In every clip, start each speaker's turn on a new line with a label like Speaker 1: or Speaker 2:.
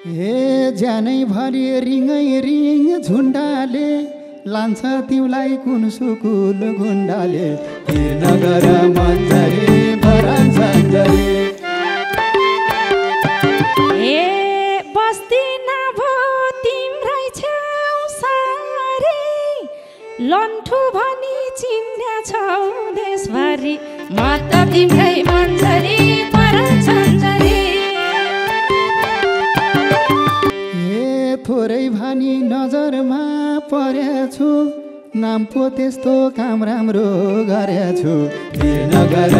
Speaker 1: ए ज्यानैभरि रिङै ring झुन्डाले लान्छ तिउलाई कुन सुकुल गुन्डाले नगर मन्जरी भरान्जरी
Speaker 2: ए बस्ती नभो तिम्रै छेउ सारे लन्ठु भनी चिन्या छौ देशभरि। म त तिम्रै मन्जरी
Speaker 1: परान्छ थोरै भानी नजरमा परेछु। नाम पो त्यस्तो काम राम्रो गरेछु। नगर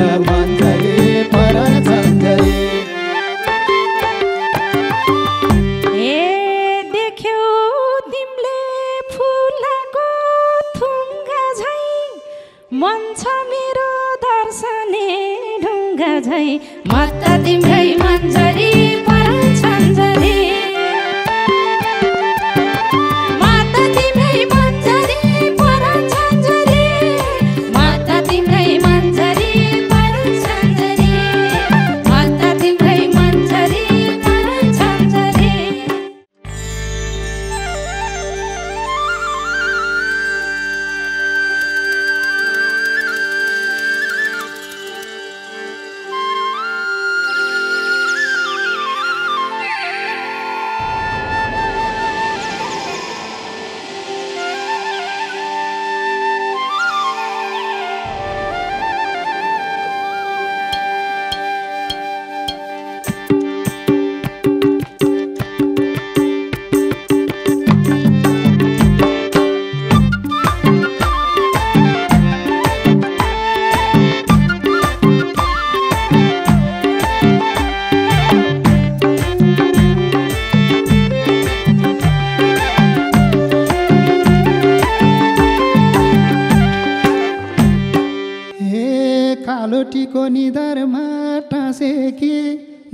Speaker 1: बालोटीको निधारमा टाँसेकी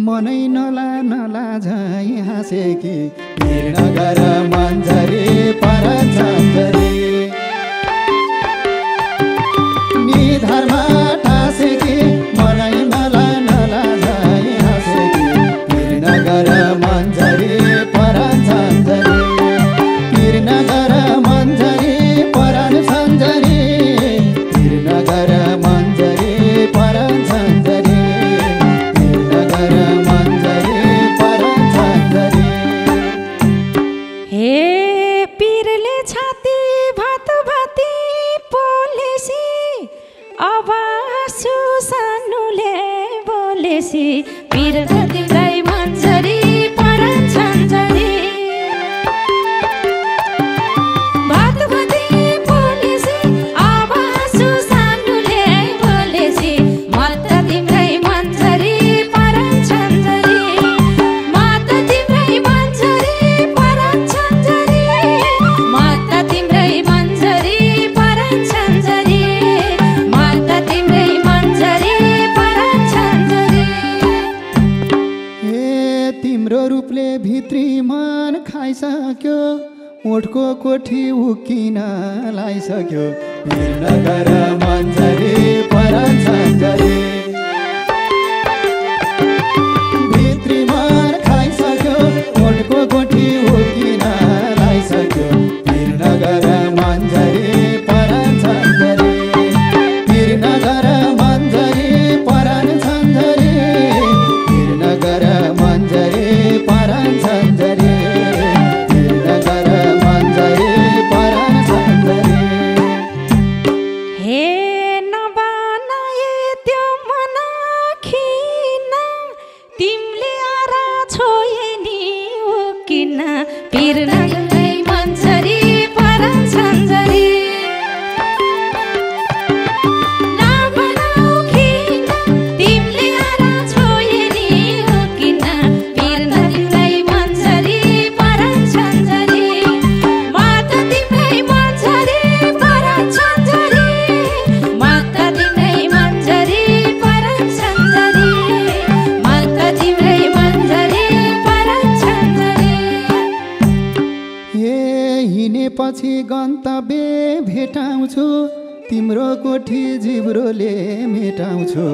Speaker 1: मनै नला नला झै हाँसेकी। नगर
Speaker 2: मन्झरे पर
Speaker 1: निधारमा रूपले भित्री मन खाइसक्यो ओठको कोठी उकिन लाइसक्यो। नगर
Speaker 2: मञ्जरी
Speaker 1: परञ्जरी पछि गन्तव्य भेटाउँछु। तिम्रो कोठी जिब्रोले मेटाउँछु।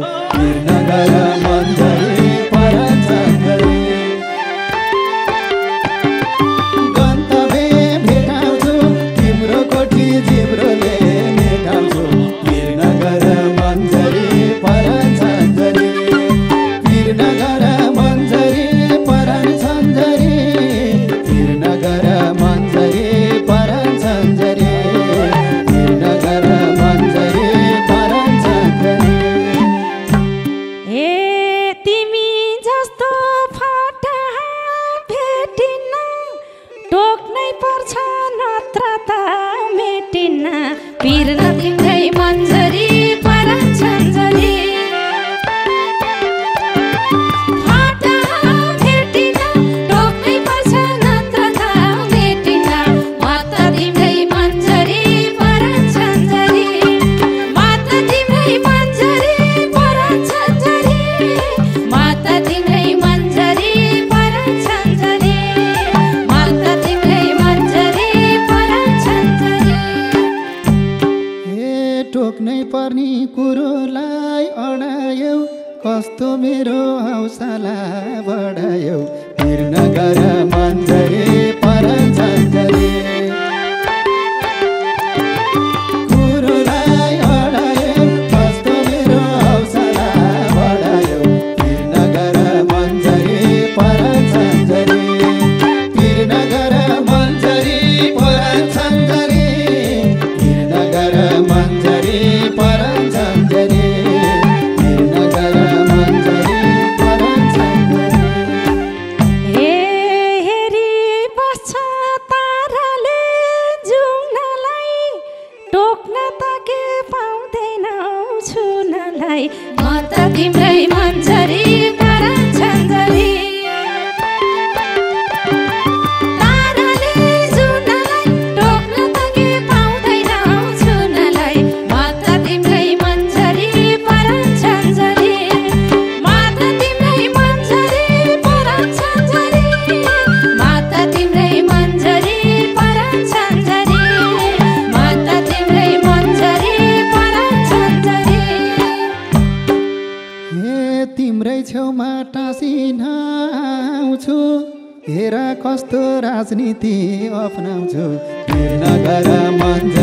Speaker 1: என்ன பீரனத்தை मेरो हौसला बढायौ फिर्न गर मन्जरे पर झन्झरे
Speaker 2: माता तिम्रै मन्जरी
Speaker 1: ശബരമന്ദ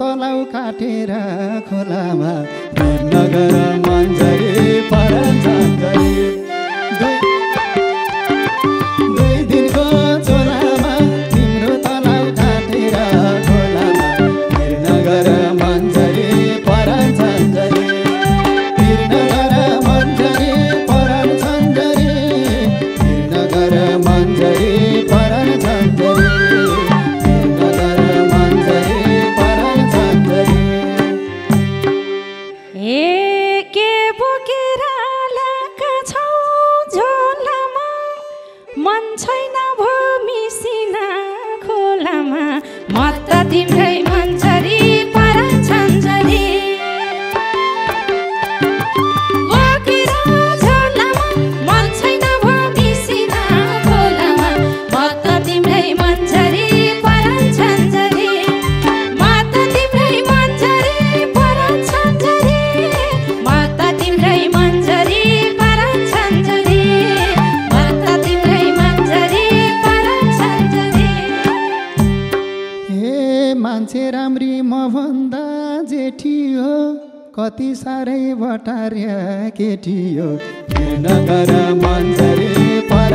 Speaker 1: तलाउ काटेर खोलामा नगर मन्जरी पर झन्झरी कति साह्रै भटार्य केटी हो नगर मन्जरे पर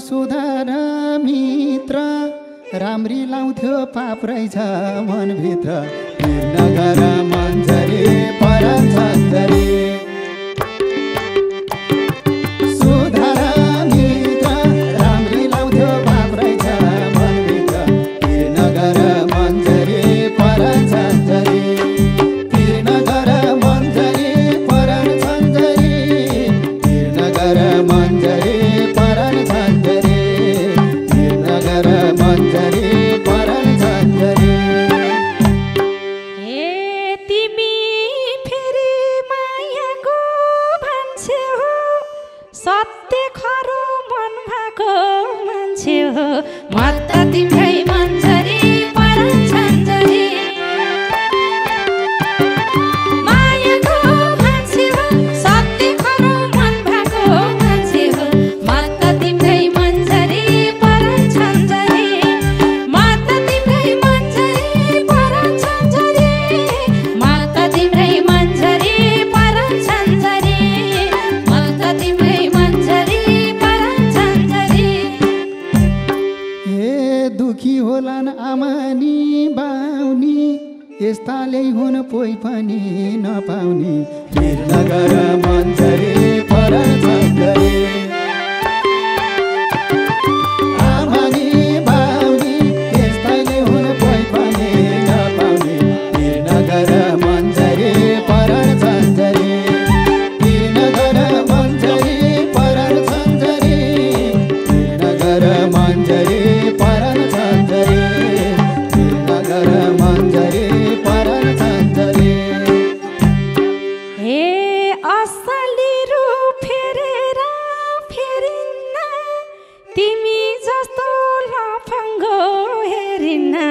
Speaker 1: सुधार मित्र राम्री लाउँथ्यो पाप रहेछ मनभित्र। नगर मन्जरी पर होलान् आमानी बाउनी यस्ताले हुन कोही पनि नपाउने।
Speaker 2: तिमी जस्तो लाफाङ्गो हेरिन्न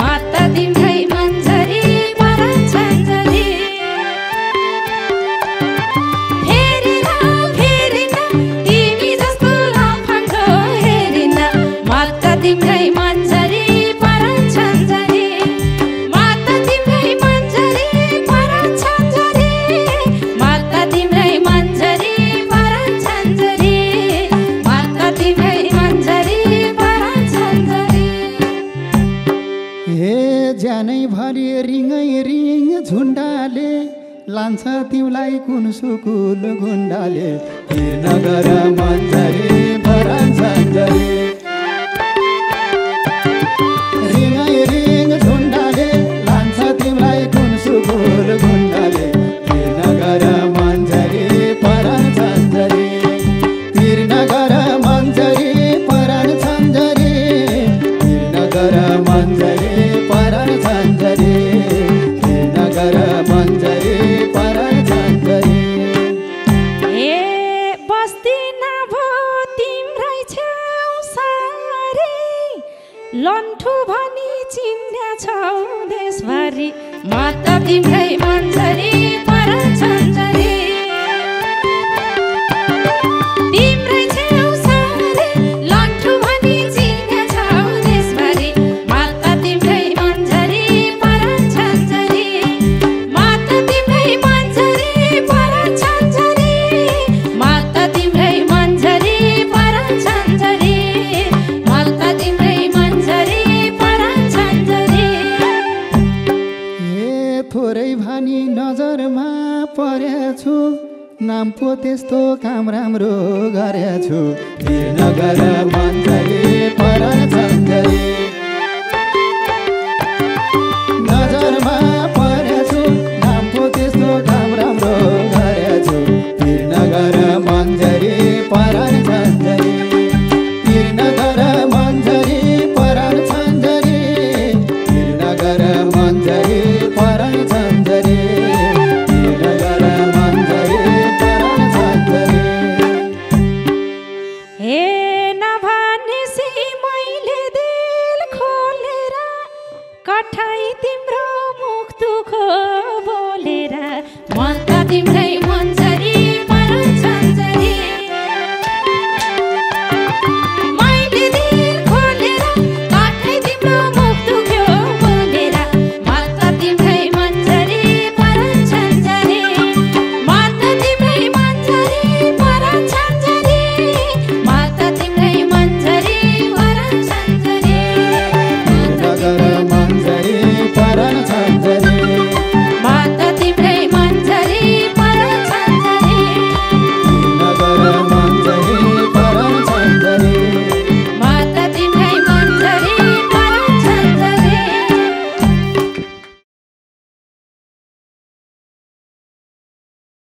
Speaker 2: माता त तिम्रै
Speaker 1: मन्जा कुल गुण्डाले नगर मन्जरी
Speaker 2: भरान सन्जरी तिम्रै
Speaker 1: मन्दरी